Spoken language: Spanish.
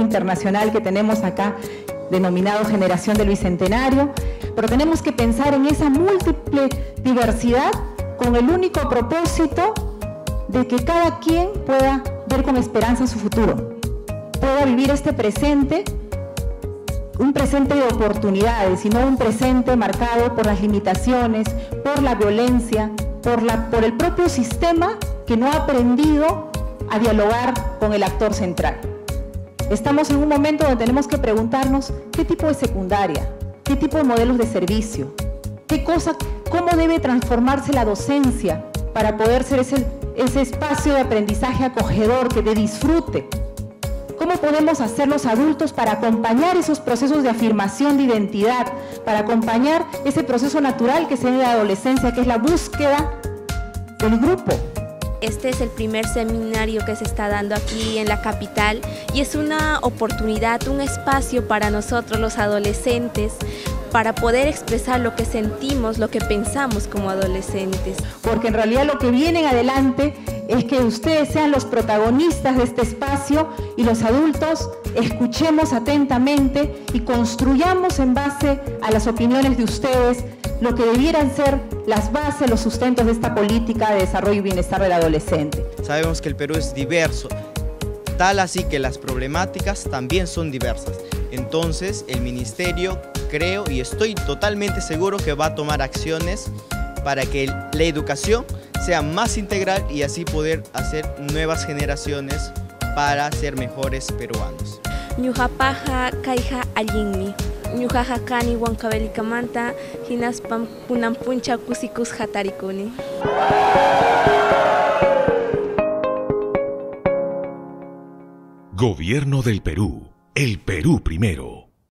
internacional que tenemos acá, denominado Generación del Bicentenario, pero tenemos que pensar en esa múltiple diversidad con el único propósito de que cada quien pueda ver con esperanza su futuro, pueda vivir este presente, un presente de oportunidades, y no un presente marcado por las limitaciones, por la violencia, por, la, por el propio sistema que no ha aprendido a dialogar con el actor central. Estamos en un momento donde tenemos que preguntarnos qué tipo de secundaria, qué tipo de modelos de servicio, qué cosa, cómo debe transformarse la docencia para poder ser ese, ese espacio de aprendizaje acogedor, que de disfrute. ¿Cómo podemos hacer los adultos para acompañar esos procesos de afirmación de identidad, para acompañar ese proceso natural que se da en la adolescencia, que es la búsqueda del grupo, este es el primer seminario que se está dando aquí en la capital y es una oportunidad, un espacio para nosotros los adolescentes para poder expresar lo que sentimos, lo que pensamos como adolescentes. Porque en realidad lo que viene adelante es que ustedes sean los protagonistas de este espacio y los adultos escuchemos atentamente y construyamos en base a las opiniones de ustedes lo que debieran ser las bases, los sustentos de esta política de desarrollo y bienestar del adolescente. Sabemos que el Perú es diverso, tal así que las problemáticas también son diversas. Entonces el Ministerio creo y estoy totalmente seguro que va a tomar acciones para que la educación sea más integral y así poder hacer nuevas generaciones para ser mejores peruanos. Ñujapaja kaija allinmi. Ñujaja kani huancabelikamanta hinaspam punampuncha kusikus hatarikuni. Gobierno del Perú. El Perú primero.